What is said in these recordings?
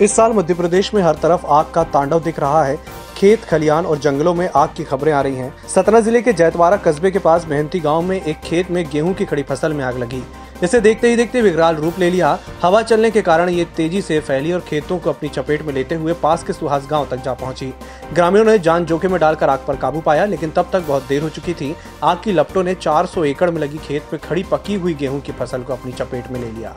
इस साल मध्य प्रदेश में हर तरफ़ आग का तांडव दिख रहा है। खेत, खलियान और जंगलों में आग की खबरें आ रही हैं। सतना ज़िले के जैतवारा कस्बे के पास मेहनती गाँव में एक खेत में गेहूँ की खड़ी फ़सल में आग लगी। इसे देखते ही देखते विकराल रूप ले लिया। हवा चलने के कारण ये तेज़ी से फैली और खेतों को अपनी चपेट में लेते हुए पास के सुहास गाँव तक जा पहुँची। ग्रामीणों ने जान जोखिम में डालकर आग पर काबू पाया, लेकिन तब तक बहुत देर हो चुकी थी। आग की लपटों ने 400 एकड़ में लगी खेत में खड़ी पकी हुई गेहूँ की फ़सल को अपनी चपेट में ले लिया।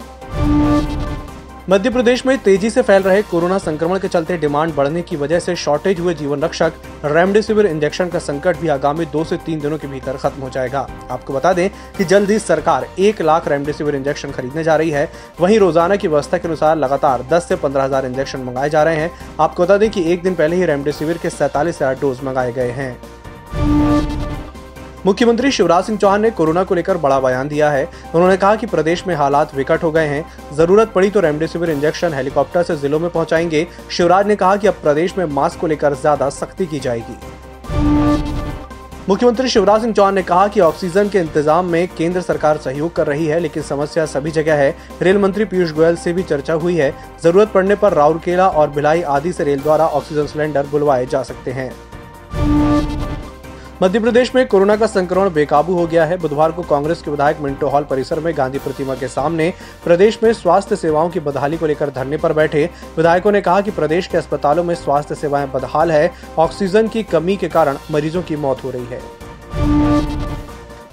मध्य प्रदेश में तेज़ी से फैल रहे कोरोना संक्रमण के चलते डिमांड बढ़ने की वजह से शॉर्टेज हुए जीवन रक्षक रेमडेसिविर इंजेक्शन का संकट भी आगामी दो से तीन दिनों के भीतर खत्म हो जाएगा। आपको बता दें कि जल्द ही सरकार एक लाख रेमडेसिविर इंजेक्शन खरीदने जा रही है। वहीं रोज़ाना की व्यवस्था के अनुसार लगातार दस से पंद्रह हज़ार इंजेक्शन मंगाए जा रहे हैं। आपको बता दें कि एक दिन पहले ही रेमडेसिविर के सैतालीस हज़ार डोज मंगाए गए हैं। मुख्यमंत्री शिवराज सिंह चौहान ने कोरोना को लेकर बड़ा बयान दिया है। उन्होंने कहा कि प्रदेश में हालात विकट हो गए हैं। ज़रूरत पड़ी तो रेमडेसिविर इंजेक्शन हेलीकॉप्टर से जिलों में पहुंचाएँगे। शिवराज ने कहा कि अब प्रदेश में मास्क को लेकर ज़्यादा सख्ती की जाएगी। मुख्यमंत्री शिवराज सिंह चौहान ने कहा कि ऑक्सीजन के इंतज़ाम में केंद्र सरकार सहयोग कर रही है, लेकिन समस्या सभी जगह है। रेल मंत्री पीयूष गोयल से भी चर्चा हुई है। ज़रूरत पड़ने पर राउरकेला और भिलाई आदि से रेल द्वारा ऑक्सीजन सिलेंडर बुलवाए जा सकते हैं। मध्य प्रदेश में कोरोना का संक्रमण बेकाबू हो गया है। बुधवार को कांग्रेस के विधायक मिंटो हॉल परिसर में गांधी प्रतिमा के सामने प्रदेश में स्वास्थ्य सेवाओं की बदहाली को लेकर धरने पर बैठे। विधायकों ने कहा कि प्रदेश के अस्पतालों में स्वास्थ्य सेवाएँ बदहाल है। ऑक्सीजन की कमी के कारण मरीजों की मौत हो रही है।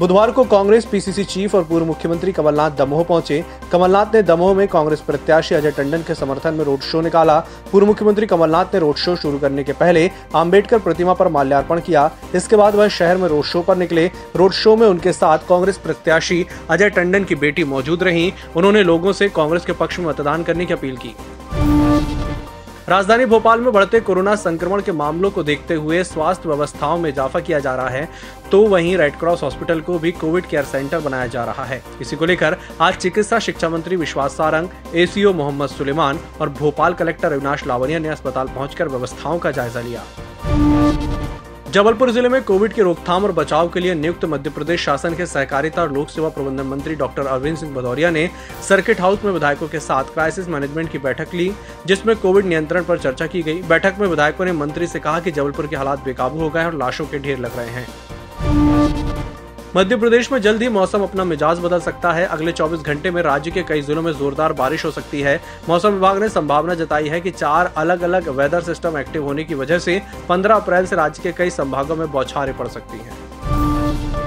बुधवार को कांग्रेस पीसीसी चीफ और पूर्व मुख्यमंत्री कमलनाथ दमोह पहुँचे। कमलनाथ ने दमोह में कांग्रेस प्रत्याशी अजय टंडन के समर्थन में रोड शो निकाला। पूर्व मुख्यमंत्री कमलनाथ ने रोड शो शुरू करने के पहले आम्बेडकर प्रतिमा पर माल्यार्पण किया। इसके बाद वह शहर में रोड शो पर निकले। रोड शो में उनके साथ कांग्रेस प्रत्याशी अजय टंडन की बेटी मौजूद रही। उन्होंने लोगों से कांग्रेस के पक्ष में मतदान करने की अपील की। राजधानी भोपाल में बढ़ते कोरोना संक्रमण के मामलों को देखते हुए स्वास्थ्य व्यवस्थाओं में इजाफा किया जा रहा है तो वहीं रेडक्रॉस हॉस्पिटल को भी कोविड केयर सेंटर बनाया जा रहा है। इसी को लेकर आज चिकित्सा शिक्षा मंत्री विश्वास सारंग एसीओ मोहम्मद सुलेमान और भोपाल कलेक्टर अविनाश लावनिया ने अस्पताल पहुंचकर व्यवस्थाओं का जायजा लिया। जबलपुर ज़िले में कोविड की रोकथाम और बचाव के लिए नियुक्त मध्य प्रदेश शासन के सहकारिता और लोक सेवा प्रबंधन मंत्री डॉक्टर अरविंद सिंह भदौरिया ने सर्किट हाउस में विधायकों के साथ क्राइसिस मैनेजमेंट की बैठक ली, जिसमें कोविड नियंत्रण पर चर्चा की गई। बैठक में विधायकों ने मंत्री से कहा कि जबलपुर के हालात बेकाबू हो गए और लाशों के ढेर लग रहे हैं। मध्य प्रदेश में जल्द ही मौसम अपना मिजाज बदल सकता है। अगले 24 घंटे में राज्य के कई जिलों में जोरदार बारिश हो सकती है। मौसम विभाग ने संभावना जताई है कि चार अलग अलग वेदर सिस्टम एक्टिव होने की वजह से 15 अप्रैल से राज्य के कई संभागों में बौछारें पड़ सकती हैं।